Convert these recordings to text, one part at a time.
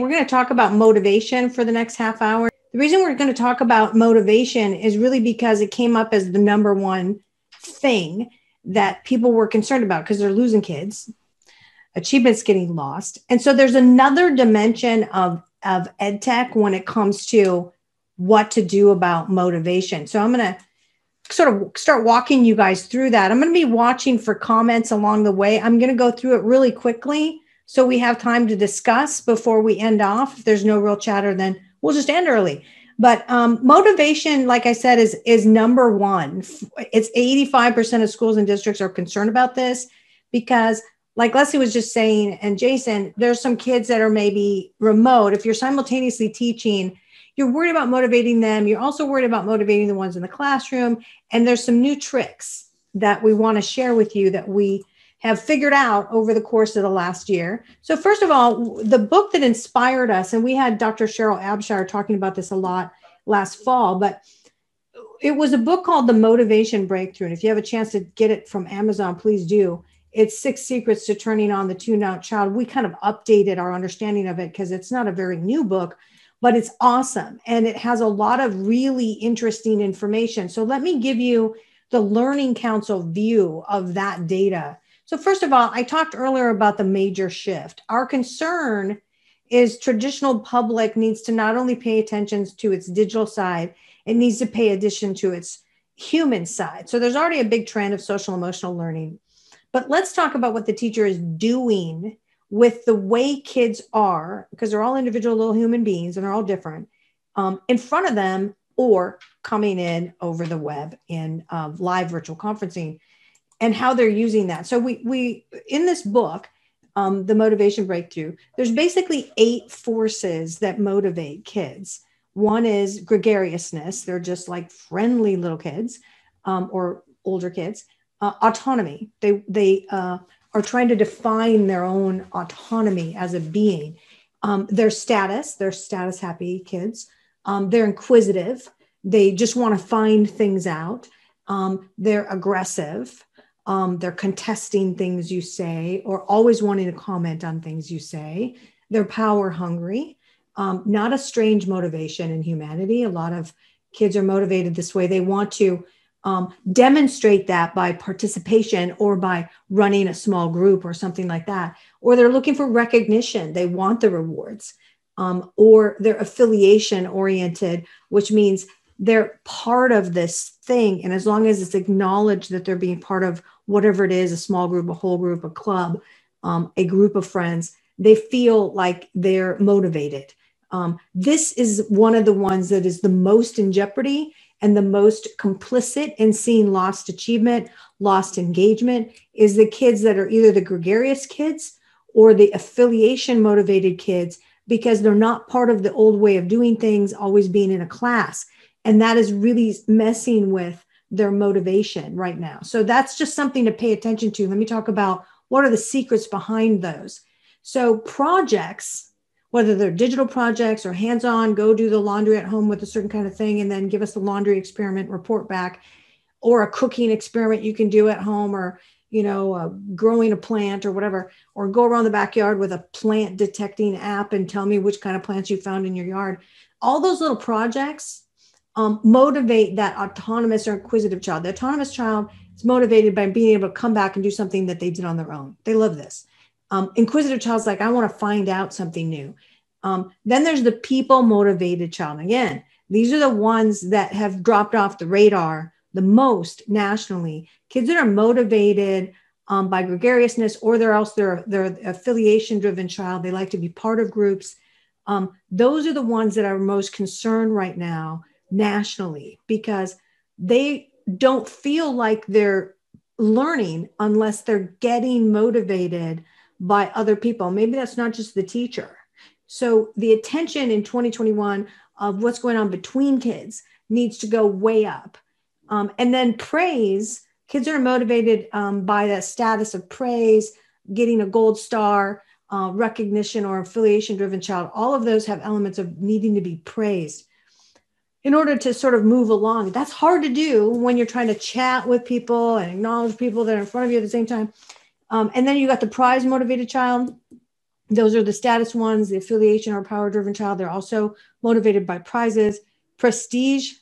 We're going to talk about motivation for the next half hour. The reason we're going to talk about motivation is really because it came up as the number one thing that people were concerned about because they're losing kids, achievements getting lost. And so there's another dimension of, of ed tech when it comes to what to do about motivation. So I'm going to sort of start walking you guys through that. I'm going to be watching for comments along the way. I'm going to go through it really quickly so we have time to discuss before we end off. If there's no real chatter, then we'll just end early. But um, motivation, like I said, is is number one. It's 85% of schools and districts are concerned about this because, like Leslie was just saying, and Jason, there's some kids that are maybe remote. If you're simultaneously teaching, you're worried about motivating them. You're also worried about motivating the ones in the classroom. And there's some new tricks that we want to share with you that we have figured out over the course of the last year. So, first of all, the book that inspired us, and we had Dr. Cheryl Abshire talking about this a lot last fall, but it was a book called The Motivation Breakthrough. And if you have a chance to get it from Amazon, please do. It's Six Secrets to Turning on the Tuned Out Child. We kind of updated our understanding of it because it's not a very new book, but it's awesome. And it has a lot of really interesting information. So, let me give you the Learning Counsel view of that data so, first of all, I talked earlier about the major shift. Our concern is traditional public needs to not only pay attention to its digital side, it needs to pay attention to its human side. So, there's already a big trend of social emotional learning. But let's talk about what the teacher is doing with the way kids are, because they're all individual little human beings and they're all different, um, in front of them or coming in over the web in uh, live virtual conferencing and how they're using that. So we we in this book, um, the motivation breakthrough. There's basically eight forces that motivate kids. One is gregariousness; they're just like friendly little kids um, or older kids. Uh, autonomy; they they uh, are trying to define their own autonomy as a being. Um, their status; they're status happy kids. Um, they're inquisitive; they just want to find things out. Um, they're aggressive um, they're contesting things you say or always wanting to comment on things you say. They're power hungry, um, not a strange motivation in humanity. A lot of kids are motivated this way. They want to um, demonstrate that by participation or by running a small group or something like that. Or they're looking for recognition, they want the rewards. Um, or they're affiliation oriented, which means they're part of this thing. And as long as it's acknowledged that they're being part of whatever it is a small group, a whole group, a club, um, a group of friends they feel like they're motivated. Um, this is one of the ones that is the most in jeopardy and the most complicit in seeing lost achievement, lost engagement is the kids that are either the gregarious kids or the affiliation motivated kids because they're not part of the old way of doing things, always being in a class. And that is really messing with their motivation right now. So that's just something to pay attention to. Let me talk about what are the secrets behind those. So projects, whether they're digital projects or hands-on, go do the laundry at home with a certain kind of thing and then give us the laundry experiment report back or a cooking experiment you can do at home or you know uh, growing a plant or whatever or go around the backyard with a plant detecting app and tell me which kind of plants you found in your yard all those little projects um, motivate that autonomous or inquisitive child. The autonomous child is motivated by being able to come back and do something that they did on their own. They love this. Um, inquisitive child's like, I want to find out something new. Um, then there's the people motivated child. Again, these are the ones that have dropped off the radar the most nationally. Kids that are motivated um, by gregariousness, or they're else they're they're affiliation driven child. They like to be part of groups. Um, those are the ones that are most concerned right now nationally because they don't feel like they're learning unless they're getting motivated by other people. Maybe that's not just the teacher. So the attention in 2021 of what's going on between kids needs to go way up. Um, and then praise, kids are motivated um, by the status of praise, getting a gold star, uh, recognition, or affiliation driven child. All of those have elements of needing to be praised in order to sort of move along. That's hard to do when you're trying to chat with people and acknowledge people that are in front of you at the same time. Um, and then you got the prize motivated child. those are the status ones, the affiliation or power driven child. They're also motivated by prizes. Prestige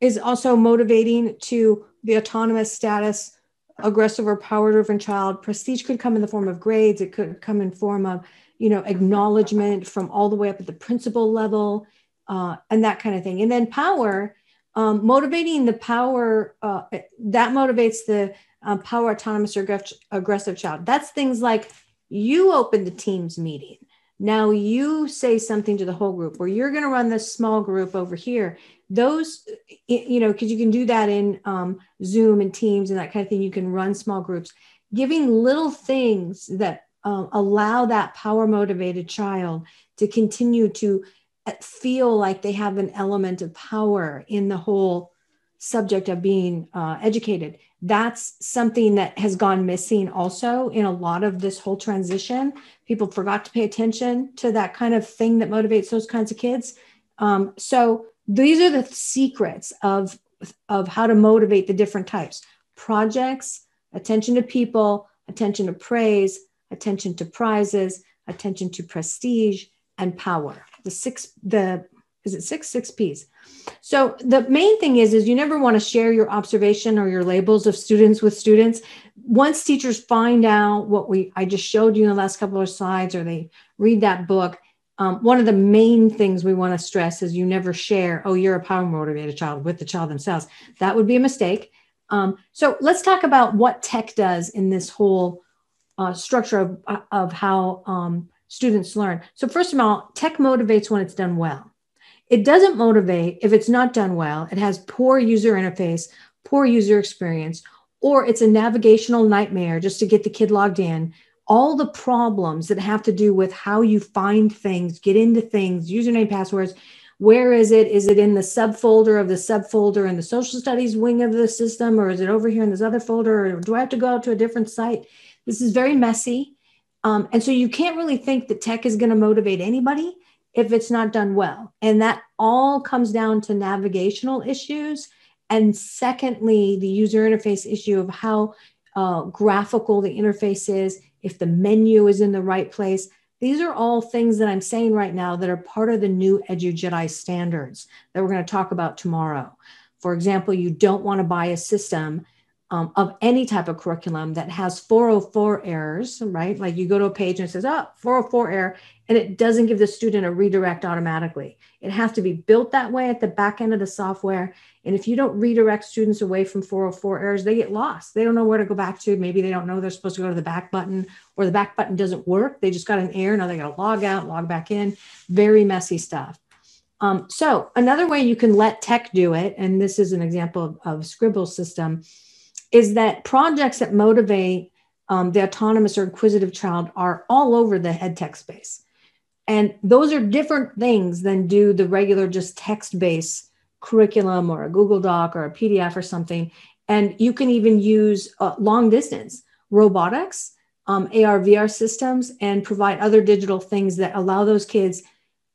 is also motivating to the autonomous status, aggressive or power driven child. Prestige could come in the form of grades, it could come in form of you know acknowledgement from all the way up at the principal level uh, and that kind of thing. And then power um, motivating the power uh, that motivates the um, power autonomous or aggressive child. That's things like you open the team's meeting. Now you say something to the whole group or you're going to run this small group over here. Those you know because you can do that in um, zoom and teams and that kind of thing. You can run small groups. Giving little things that um, allow that power motivated child to continue to uh, feel like they have an element of power in the whole subject of being uh, educated. That's something that has gone missing also in a lot of this whole transition. People forgot to pay attention to that kind of thing that motivates those kinds of kids. Um, so these are the secrets of of how to motivate the different types. Projects attention to people attention to praise attention to prizes, attention to prestige, and power. The six, the is it six six P's? So the main thing is is you never want to share your observation or your labels of students with students. Once teachers find out what we I just showed you in the last couple of slides, or they read that book, um, one of the main things we want to stress is you never share, oh, you're a power motivated child with the child themselves. That would be a mistake. Um, so let's talk about what tech does in this whole uh, structure of, of how um, students learn. So, first of all, tech motivates when it's done well. It doesn't motivate if it's not done well. It has poor user interface, poor user experience, or it's a navigational nightmare just to get the kid logged in. All the problems that have to do with how you find things, get into things, username, passwords. Where is it? Is it in the subfolder of the subfolder in the social studies wing of the system, or is it over here in this other folder? Or do I have to go out to a different site? This is very messy. Um, and so you can't really think that tech is going to motivate anybody if it's not done well. And that all comes down to navigational issues. And secondly, the user interface issue of how uh, graphical the interface is, if the menu is in the right place. These are all things that I'm saying right now that are part of the new EduJedi standards that we're going to talk about tomorrow. For example, you don't want to buy a system um, of any type of curriculum that has 404 errors, right? Like you go to a page and it says, oh, 404 error, and it doesn't give the student a redirect automatically. It has to be built that way at the back end of the software. And if you don't redirect students away from 404 errors, they get lost. They don't know where to go back to. Maybe they don't know they're supposed to go to the back button or the back button doesn't work. They just got an error. Now they got to log out, log back in. Very messy stuff. Um, so another way you can let tech do it, and this is an example of, of Scribble system, is that projects that motivate um, the autonomous or inquisitive child are all over the head tech space. And those are different things than do the regular just text based curriculum or a Google Doc or a PDF or something. And you can even use uh, long distance robotics, um, AR, VR systems, and provide other digital things that allow those kids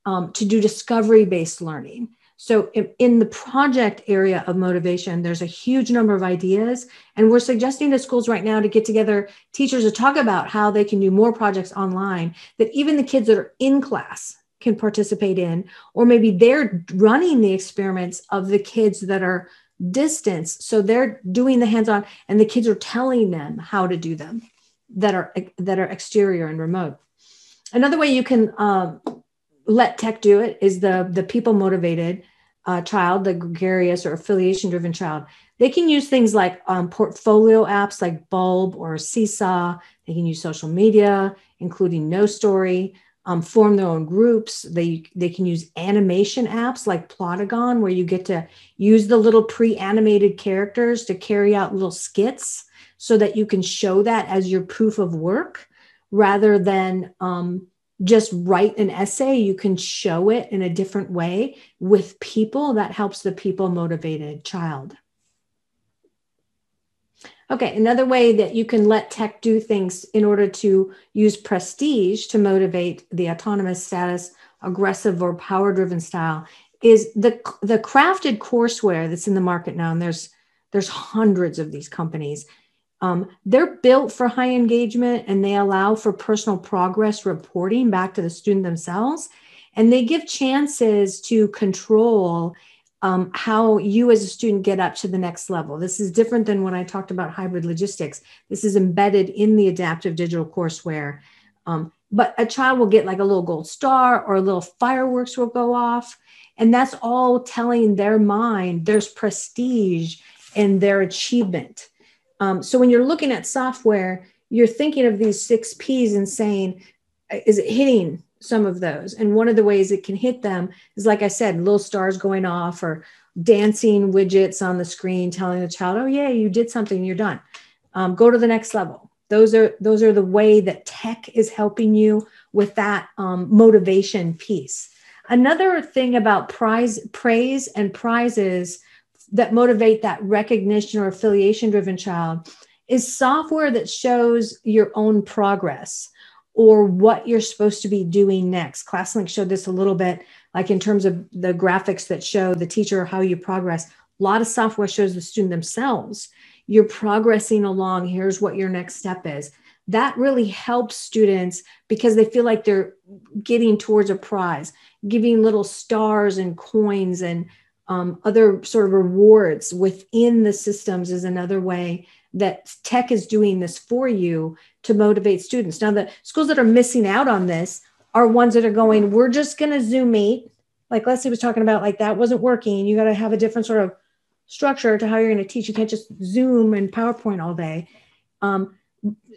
um, to do discovery based learning. So, in, the project area of motivation, there's a huge number of ideas. And we're suggesting to schools right now to get together teachers to talk about how they can do more projects online that even the kids that are in class can participate in, or maybe they're running the experiments of the kids that are distance. So they're doing the hands-on and the kids are telling them how to do them that are that are exterior and remote. Another way you can um, let tech do it is the the people motivated uh, child, the gregarious or affiliation driven child. They can use things like um, portfolio apps like Bulb or Seesaw. They can use social media, including No Story, um, form their own groups. They, they can use animation apps like Plotagon, where you get to use the little pre animated characters to carry out little skits so that you can show that as your proof of work rather than um, just write an essay, you can show it in a different way with people. That helps the people motivated child. Okay, another way that you can let tech do things in order to use prestige to motivate the autonomous status, aggressive or power driven style is the, the crafted courseware that's in the market now. And there's, there's hundreds of these companies Um, they're built for high engagement and they allow for personal progress reporting back to the student themselves. And they give chances to control um, how you as a student get up to the next level. This is different than when I talked about hybrid logistics. This is embedded in the adaptive digital courseware. Um, but a child will get like a little gold star or a little fireworks will go off. And that's all telling their mind there's prestige in their achievement. Um, so when you're looking at software, you're thinking of these six P's and saying, is it hitting some of those? And one of the ways it can hit them is, like I said, little stars going off or dancing widgets on the screen telling the child, oh, yeah, you did something, you're done. Um, go to the next level. Those are those are the way that tech is helping you with that um, motivation piece. Another thing about prize praise and prizes that motivate that recognition or affiliation driven child is software that shows your own progress or what you're supposed to be doing next. ClassLink showed this a little bit, like in terms of the graphics that show the teacher how you progress. A lot of software shows the student themselves. You're progressing along. Here's what your next step is. That really helps students because they feel like they're getting towards a prize, giving little stars and coins and um, other sort of rewards within the systems is another way that tech is doing this for you to motivate students. Now, the schools that are missing out on this are ones that are going, we're just going to Zoom meet. Like Leslie was talking about, like that wasn't working. You got to have a different sort of structure to how you're going to teach. You can't just Zoom and PowerPoint all day. Um,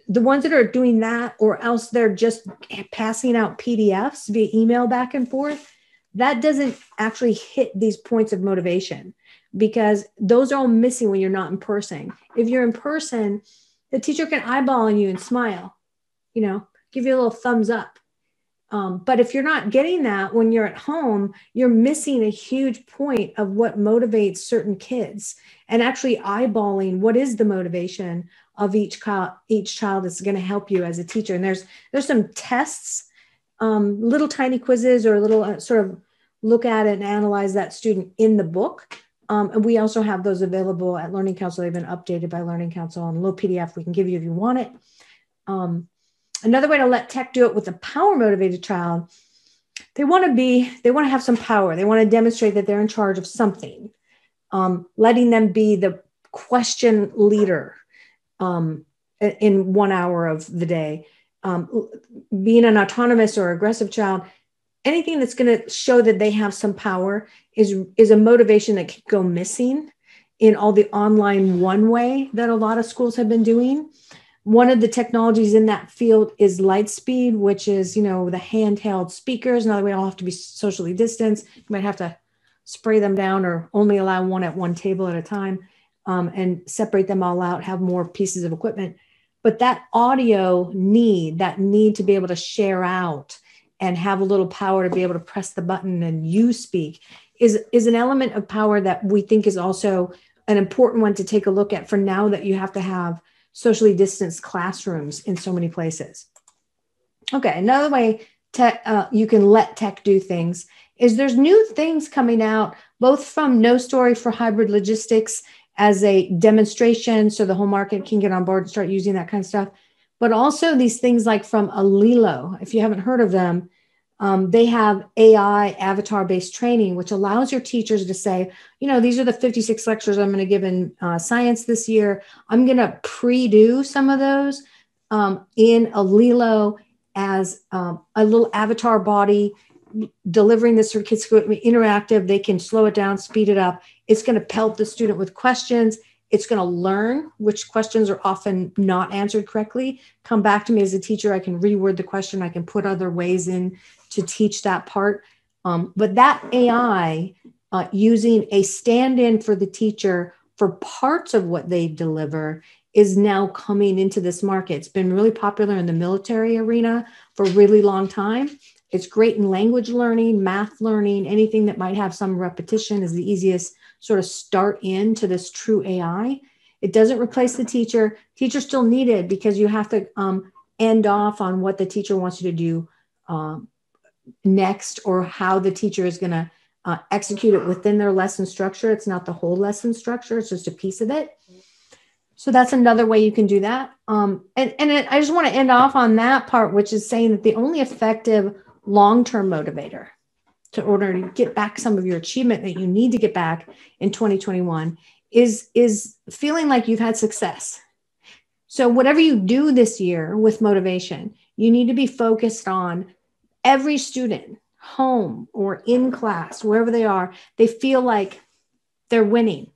the ones that are doing that, or else they're just passing out PDFs via email back and forth, that doesn't actually hit these points of motivation because those are all missing when you're not in person. If you're in person, the teacher can eyeball on you and smile, you know, give you a little thumbs up. Um, but if you're not getting that when you're at home, you're missing a huge point of what motivates certain kids and actually eyeballing what is the motivation of each child each child is going to help you as a teacher and there's there's some tests um, little tiny quizzes or a little uh, sort of look at and analyze that student in the book. Um, and we also have those available at Learning Counsel. They've been updated by Learning Counsel on a little PDF we can give you if you want it. Um, another way to let tech do it with a power motivated child, they want to be, they want to have some power. They want to demonstrate that they're in charge of something, um, letting them be the question leader um, in one hour of the day um, being an autonomous or aggressive child anything that's going to show that they have some power is is a motivation that can go missing in all the online one way that a lot of schools have been doing. One of the technologies in that field is lightspeed which is you know the handheld speakers. Another way all have to be socially distanced you might have to spray them down or only allow one at one table at a time um, and separate them all out have more pieces of equipment but that audio need that need to be able to share out and have a little power to be able to press the button and you speak is is an element of power that we think is also an important one to take a look at for now that you have to have socially distanced classrooms in so many places. Okay another way tech, uh, you can let tech do things is there's new things coming out both from no story for hybrid logistics as a demonstration so the whole market can get on board and start using that kind of stuff. But also these things like from Alelo if you haven't heard of them um, they have ai avatar based training which allows your teachers to say you know these are the 56 lectures i'm going to give in uh, science this year. I'm going to pre-do some of those um, in Alelo as um, a little avatar body delivering this for kids interactive. They can slow it down speed it up it's going to pelt the student with questions. It's going to learn which questions are often not answered correctly. Come back to me as a teacher i can reword the question i can put other ways in to teach that part. Um, but that ai uh, using a stand-in for the teacher for parts of what they deliver is now coming into this market. It's been really popular in the military arena for a really long time. It's great in language learning, math learning, anything that might have some repetition is the easiest sort of start into this true AI. It doesn't replace the teacher. Teacher still needed because you have to um, end off on what the teacher wants you to do um, next or how the teacher is going to uh, execute it within their lesson structure. It's not the whole lesson structure, it's just a piece of it. So that's another way you can do that. Um, and and it, I just want to end off on that part, which is saying that the only effective long term motivator to order to get back some of your achievement that you need to get back in 2021 is is feeling like you've had success. So whatever you do this year with motivation, you need to be focused on every student home or in class, wherever they are, they feel like they're winning.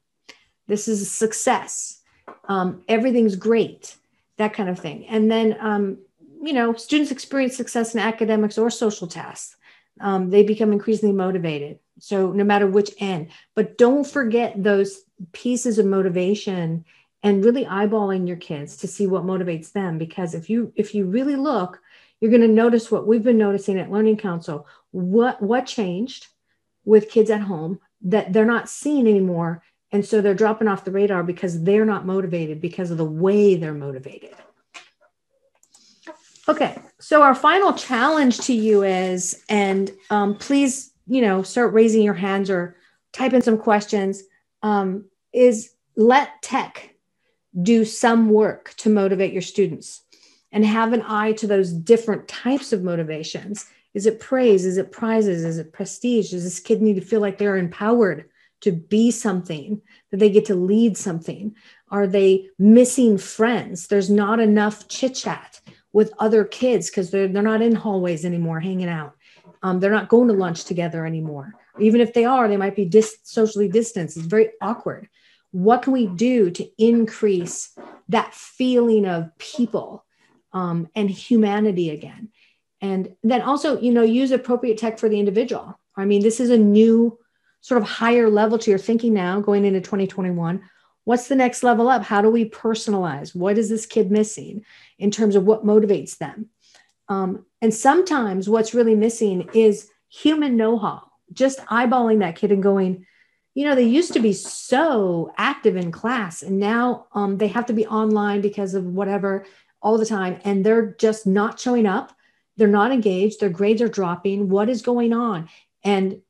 This is a success um, everything's great, that kind of thing. And then, um, you know, students experience success in academics or social tasks. Um, they become increasingly motivated. So no matter which end, but don't forget those pieces of motivation and really eyeballing your kids to see what motivates them. Because if you if you really look, you're going to notice what we've been noticing at Learning Counsel. What what changed with kids at home that they're not seeing anymore and so they're dropping off the radar because they're not motivated because of the way they're motivated. Okay, so our final challenge to you is, and um, please, you know, start raising your hands or type in some questions, um, is let tech do some work to motivate your students and have an eye to those different types of motivations. Is it praise? Is it prizes? Is it prestige? Does this kid need to feel like they're empowered to be something, that they get to lead something? Are they missing friends? There's not enough chit chat with other kids because they're, they're not in hallways anymore hanging out. Um, they're not going to lunch together anymore. Even if they are, they might be dis- socially distanced. It's very awkward. What can we do to increase that feeling of people um, and humanity again? And then also, you know, use appropriate tech for the individual. I mean, this is a new sort of higher level to your thinking now going into 2021 what's the next level up? How do we personalize? What is this kid missing in terms of what motivates them? Um, and sometimes what's really missing is human know-how just eyeballing that kid and going you know they used to be so active in class and now um, they have to be online because of whatever all the time and they're just not showing up. They're not engaged. Their grades are dropping. What is going on? And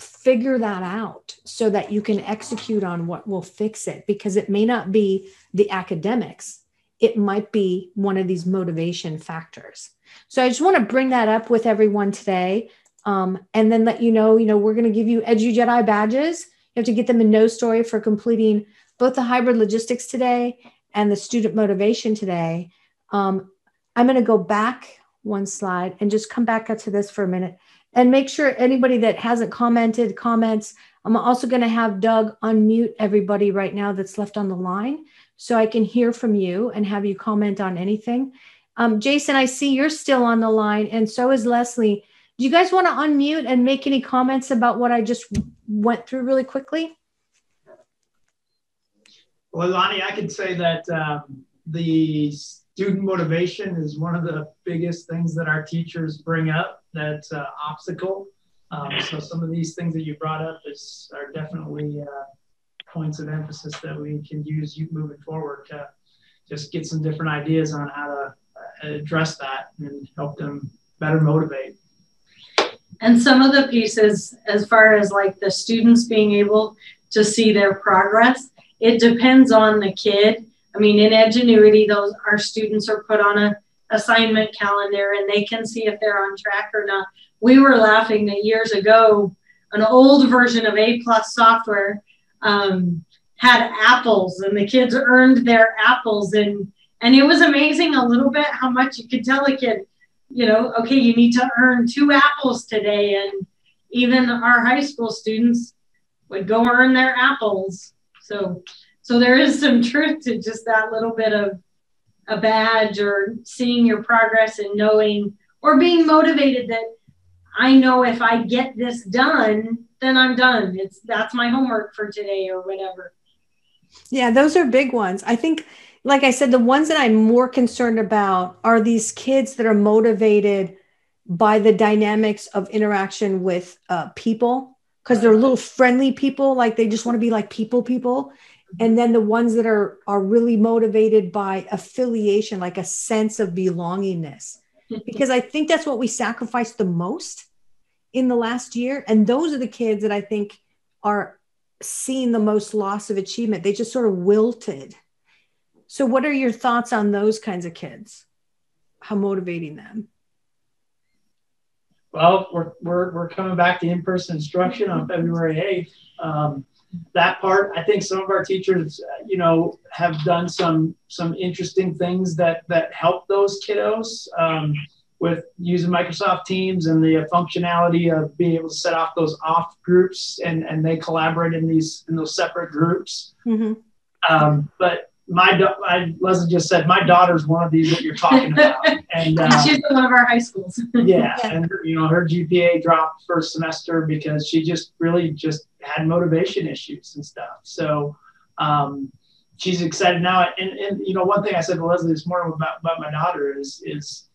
figure that out so that you can execute on what will fix it because it may not be the academics. It might be one of these motivation factors. So i just want to bring that up with everyone today um, and then let you know you know we're going to give you edu jedi badges. You have to get them in no story for completing both the hybrid logistics today and the student motivation today. Um, i'm going to go back one slide and just come back up to this for a minute and make sure anybody that hasn't commented comments. I'm also going to have Doug unmute everybody right now that's left on the line so I can hear from you and have you comment on anything. Um, Jason, I see you're still on the line, and so is Leslie. Do you guys want to unmute and make any comments about what I just went through really quickly? Well, Lani, I could say that um, the student motivation is one of the biggest things that our teachers bring up that's an obstacle. Um, so some of these things that you brought up is are definitely uh, points of emphasis that we can use moving forward to just get some different ideas on how to uh, address that and help them better motivate. And some of the pieces, as far as like the students being able to see their progress, it depends on the kid I mean, in Edgenuity, those our students are put on a assignment calendar and they can see if they're on track or not. We were laughing that years ago, an old version of A plus software um, had apples and the kids earned their apples and and it was amazing a little bit how much you could tell a kid, you know, okay, you need to earn two apples today. And even our high school students would go earn their apples. So so there is some truth to just that little bit of a badge or seeing your progress and knowing or being motivated that I know if I get this done, then I'm done. It's that's my homework for today or whatever. Yeah, those are big ones. I think like I said the ones that I'm more concerned about are these kids that are motivated by the dynamics of interaction with uh, people because they're little friendly people like they just want to be like people people and then the ones that are are really motivated by affiliation like a sense of belongingness because i think that's what we sacrificed the most in the last year and those are the kids that i think are seeing the most loss of achievement they just sort of wilted So, what are your thoughts on those kinds of kids? How motivating them? Well, we're, we're, we're coming back to in person instruction on February 8th. Um, that part, I think some of our teachers, you know, have done some some interesting things that that help those kiddos um, with using Microsoft Teams and the functionality of being able to set off those off groups and and they collaborate in these in those separate groups. Mm-hmm. Um, but my I, Leslie just said my daughter's one of these that you're talking about, and uh, she's in one of our high schools. yeah, and you know her GPA dropped first semester because she just really just had motivation issues and stuff. So um, she's excited now. And, and you know one thing I said to Leslie this morning about, about my daughter is is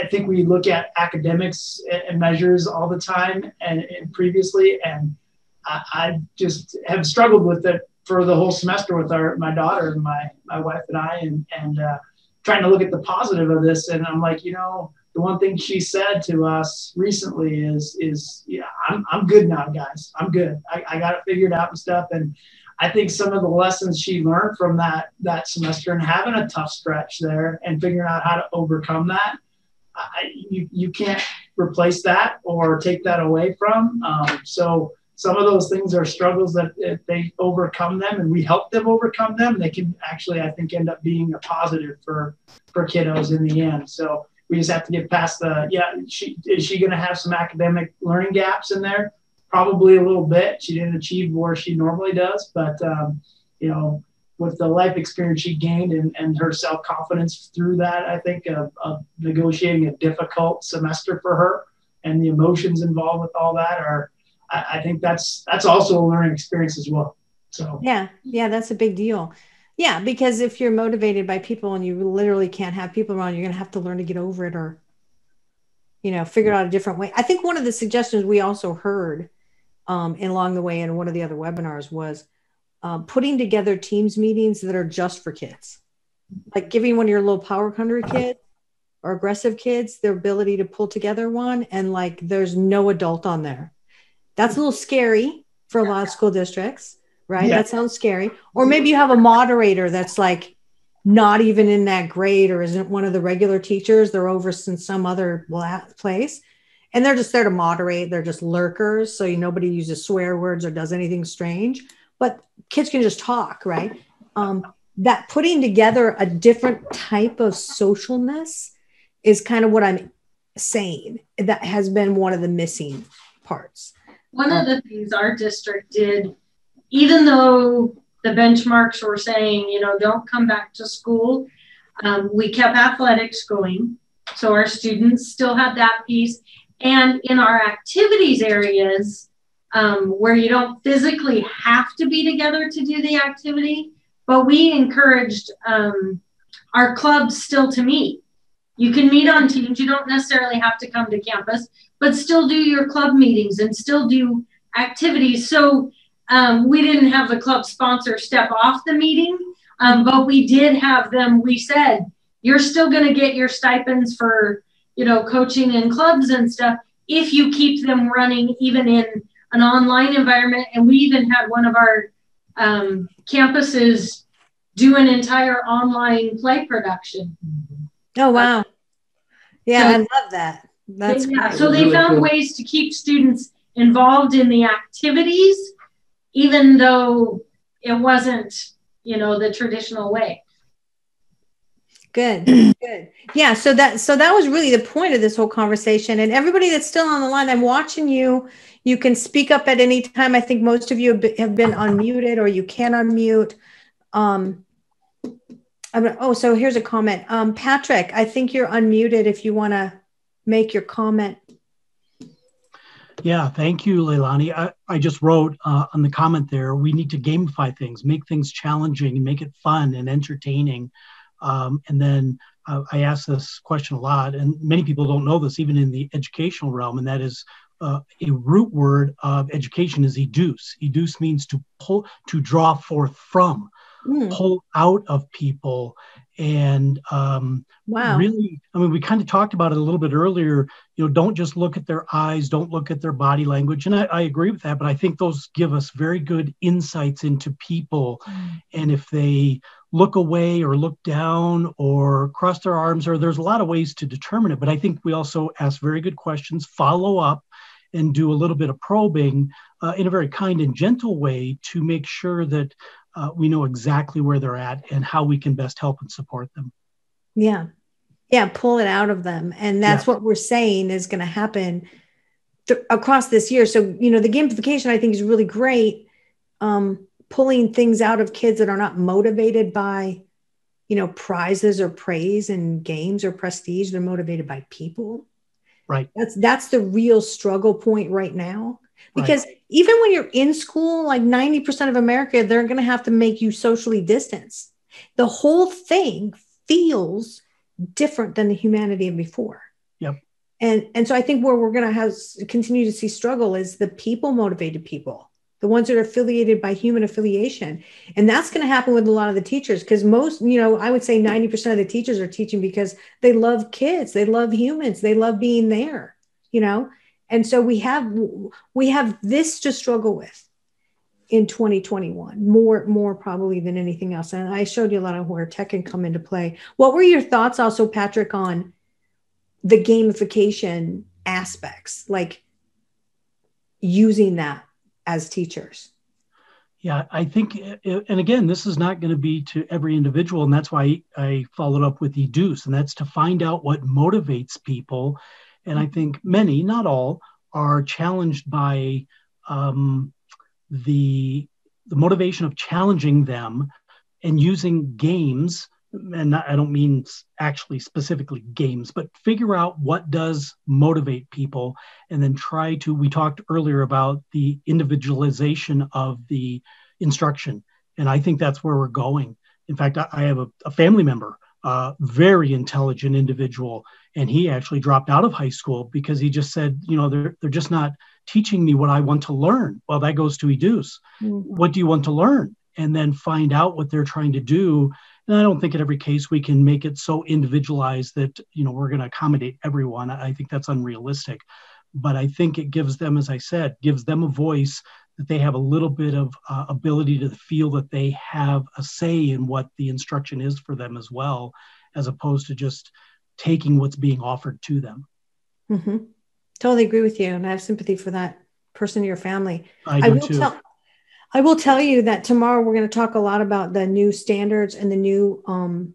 I think we look at academics and measures all the time and, and previously, and I, I just have struggled with it for the whole semester with our my daughter and my my wife and I and and uh, trying to look at the positive of this. And I'm like you know the one thing she said to us recently is is yeah I'm I'm good now guys. I'm good. I, I got it figured out and stuff. And I think some of the lessons she learned from that that semester and having a tough stretch there and figuring out how to overcome that I, you you can't replace that or take that away from um, so some of those things are struggles that if they overcome them and we help them overcome them, they can actually, I think, end up being a positive for for kiddos in the end. So we just have to get past the yeah. She, is she going to have some academic learning gaps in there? Probably a little bit. She didn't achieve where she normally does, but um, you know, with the life experience she gained and, and her self confidence through that, I think of, of negotiating a difficult semester for her and the emotions involved with all that are I, I think that's that's also a learning experience as well. So yeah, yeah, that's a big deal. Yeah, because if you're motivated by people and you literally can't have people around, you're going to have to learn to get over it or, you know, figure out a different way. I think one of the suggestions we also heard um, along the way in one of the other webinars was um, putting together teams meetings that are just for kids, like giving one of your low power hungry kids or aggressive kids the ability to pull together one and like there's no adult on there that's a little scary for a lot of school districts, right? Yeah. That sounds scary. Or maybe you have a moderator that's like not even in that grade or isn't one of the regular teachers. They're over in some other place and they're just there to moderate. They're just lurkers. So you, nobody uses swear words or does anything strange, but kids can just talk, right? Um, that putting together a different type of socialness is kind of what I'm saying. That has been one of the missing parts. One of the things our district did, even though the benchmarks were saying, you know, don't come back to school, um, we kept athletics going. So our students still had that piece. And in our activities areas, um, where you don't physically have to be together to do the activity, but we encouraged um, our clubs still to meet. You can meet on teams. You don't necessarily have to come to campus, but still do your club meetings and still do activities. So um, we didn't have the club sponsor step off the meeting, um, but we did have them. We said, you're still going to get your stipends for, you know, coaching and clubs and stuff if you keep them running even in an online environment. And we even had one of our um, campuses do an entire online play production. Oh, wow. Yeah, so, I love that. That's yeah. So they really found cool. ways to keep students involved in the activities, even though it wasn't, you know, the traditional way. Good. Good. Yeah. So that so that was really the point of this whole conversation. And everybody that's still on the line, I'm watching you. You can speak up at any time. I think most of you have been unmuted or you can unmute. Um, oh, so here's a comment. Um, Patrick, I think you're unmuted if you want to make your comment. Yeah, thank you, Leilani. I, I just wrote uh, on the comment there, we need to gamify things, make things challenging, and make it fun and entertaining. Um, and then uh, I ask this question a lot, and many people don't know this, even in the educational realm, and that is uh, a root word of education is educe. Educe means to pull, to draw forth from, mm. pull out of people. and um, wow really i mean we kind of talked about it a little bit earlier you know don't just look at their eyes don't look at their body language and i, I agree with that but i think those give us very good insights into people mm. and if they look away or look down or cross their arms or there's a lot of ways to determine it but i think we also ask very good questions follow up and do a little bit of probing uh, in a very kind and gentle way to make sure that uh, we know exactly where they're at and how we can best help and support them. Yeah. Yeah. Pull it out of them. And that's yeah. what we're saying is going to happen th- across this year. So, you know, the gamification I think is really great. Um, pulling things out of kids that are not motivated by, you know, prizes or praise and games or prestige. They're motivated by people. Right. That's that's the real struggle point right now because right. even when you're in school like 90% of america they're going to have to make you socially distance. The whole thing feels different than the humanity of before. Yep. And and so i think where we're going to have continue to see struggle is the people motivated people the ones that are affiliated by human affiliation. And that's going to happen with a lot of the teachers because most you know i would say 90% of the teachers are teaching because they love kids they love humans they love being there you know and so we have we have this to struggle with in 2021 more more probably than anything else. And i showed you a lot of where tech can come into play. What were your thoughts also patrick on the gamification aspects like using that as teachers? Yeah i think and again this is not going to be to every individual and that's why i followed up with educe and that's to find out what motivates people and I think many, not all, are challenged by um, the the motivation of challenging them and using games. And I don't mean actually specifically games, but figure out what does motivate people, and then try to. We talked earlier about the individualization of the instruction, and I think that's where we're going. In fact, I have a, a family member, uh, very intelligent individual, and he actually dropped out of high school because he just said you know they're, they're just not teaching me what i want to learn. Well that goes to educe. Mm-hmm. what do you want to learn? And then find out what they're trying to do. And i don't think in every case we can make it so individualized that you know we're going to accommodate everyone. I think that's unrealistic. But i think it gives them as i said gives them a voice that they have a little bit of uh, ability to feel that they have a say in what the instruction is for them as well as opposed to just taking what's being offered to them. Mm-hmm. Totally agree with you, and I have sympathy for that person in your family. I, I will too. tell. I will tell you that tomorrow we're going to talk a lot about the new standards and the new um,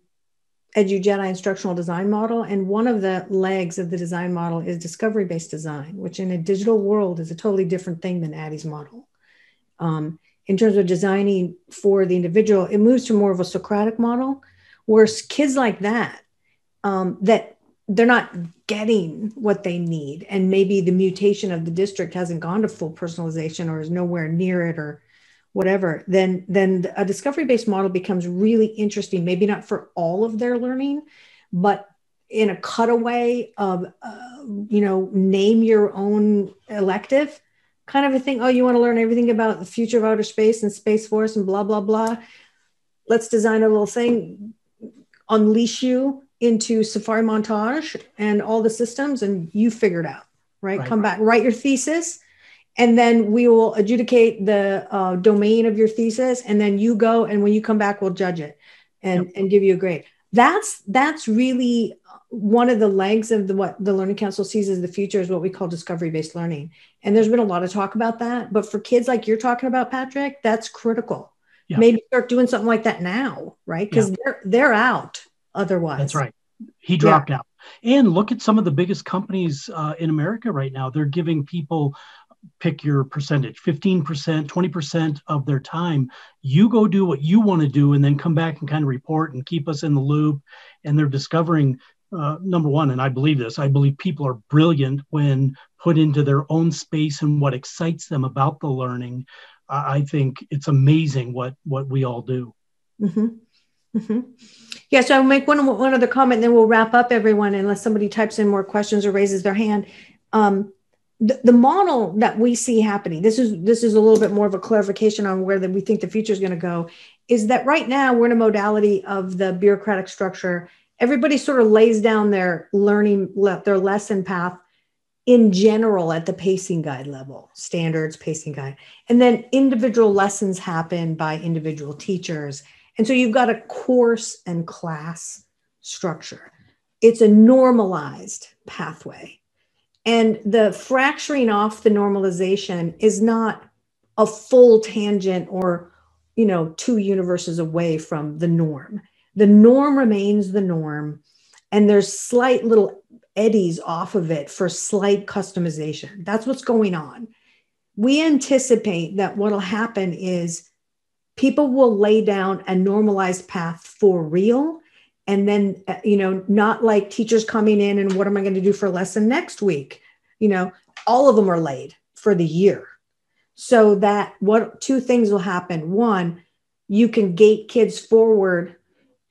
Edu Jedi instructional design model. And one of the legs of the design model is discovery based design, which in a digital world is a totally different thing than ADDIE's model. Um, in terms of designing for the individual, it moves to more of a Socratic model, where kids like that um, that they're not getting what they need and maybe the mutation of the district hasn't gone to full personalization or is nowhere near it or whatever then then a discovery based model becomes really interesting maybe not for all of their learning but in a cutaway of uh, you know name your own elective kind of a thing oh you want to learn everything about the future of outer space and space force and blah blah blah let's design a little thing unleash you into Safari Montage and all the systems, and you figure it out, right? right. Come back, write your thesis, and then we will adjudicate the uh, domain of your thesis, and then you go, and when you come back, we'll judge it and yep. and give you a grade. That's that's really one of the legs of the what the Learning Counsel sees as the future is what we call discovery based learning, and there's been a lot of talk about that. But for kids like you're talking about, Patrick, that's critical. Yeah. Maybe start doing something like that now, right? Because yeah. they're they're out otherwise. That's right. He dropped yeah. out. And look at some of the biggest companies uh, in America right now. They're giving people pick your percentage 15% 20% of their time you go do what you want to do and then come back and kind of report and keep us in the loop and they're discovering uh, number one and i believe this i believe people are brilliant when put into their own space and what excites them about the learning uh, i think it's amazing what what we all do mm-hmm. Mm-hmm. Yeah, so I'll make one one other comment, then we'll wrap up everyone, unless somebody types in more questions or raises their hand. Um, the, the model that we see happening, this is this is a little bit more of a clarification on where the, we think the future is going to go, is that right now we're in a modality of the bureaucratic structure. Everybody sort of lays down their learning, their lesson path in general at the pacing guide level, standards, pacing guide. And then individual lessons happen by individual teachers. And so you've got a course and class structure. It's a normalized pathway. And the fracturing off the normalization is not a full tangent or, you know, two universes away from the norm. The norm remains the norm. And there's slight little eddies off of it for slight customization. That's what's going on. We anticipate that what'll happen is people will lay down a normalized path for real and then uh, you know not like teachers coming in and what am i going to do for lesson next week you know all of them are laid for the year so that what two things will happen one you can gate kids forward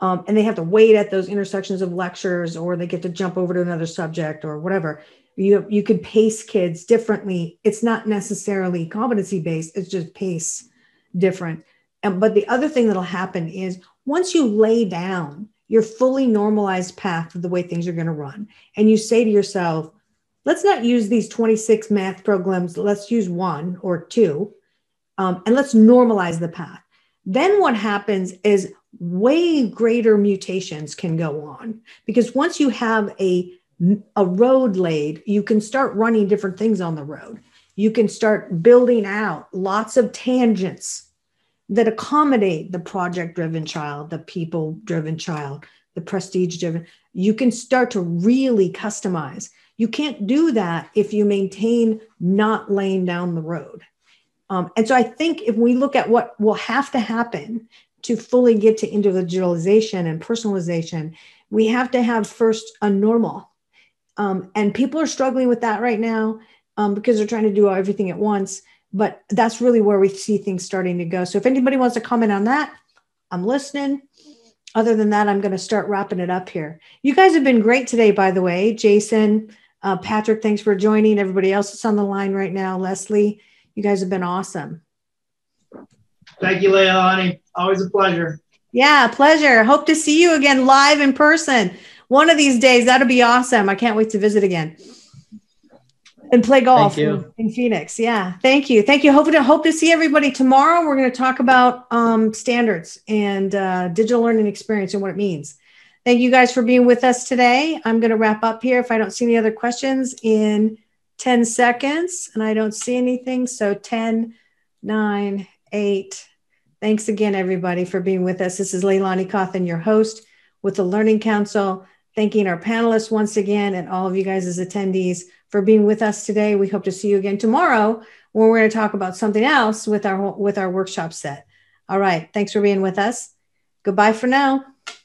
um, and they have to wait at those intersections of lectures or they get to jump over to another subject or whatever. You you could pace kids differently. It's not necessarily competency based it's just pace different. And but the other thing that'll happen is once you lay down your fully normalized path of the way things are going to run and you say to yourself let's not use these 26 math programs let's use one or two um, and let's normalize the path. Then what happens is way greater mutations can go on. Because once you have a a road laid you can start running different things on the road. You can start building out lots of tangents that accommodate the project driven child the people driven child the prestige driven you can start to really customize. You can't do that if you maintain not laying down the road. Um, and so I think if we look at what will have to happen to fully get to individualization and personalization, we have to have first a normal. Um, and people are struggling with that right now um, because they're trying to do everything at once. But that's really where we see things starting to go. So if anybody wants to comment on that, I'm listening. Other than that, I'm going to start wrapping it up here. You guys have been great today, by the way. Jason, uh, Patrick, thanks for joining. Everybody else that's on the line right now. Leslie, you guys have been awesome. Thank you, Leilani. Always a pleasure. Yeah, pleasure. Hope to see you again live in person one of these days. That'll be awesome. I can't wait to visit again and play golf in, in, Phoenix. Yeah, thank you, thank you. Hope to hope to see everybody tomorrow. We're going to talk about um, standards and uh, digital learning experience and what it means. Thank you guys for being with us today. I'm going to wrap up here. If I don't see any other questions in 10 seconds, and I don't see anything, so 10, 9, eight. Thanks again, everybody, for being with us. This is Leilani Cauthen, your host with the Learning Counsel. Thanking our panelists once again and all of you guys as attendees for being with us today. We hope to see you again tomorrow when we're going to talk about something else with our with our workshop set. All right. Thanks for being with us. Goodbye for now.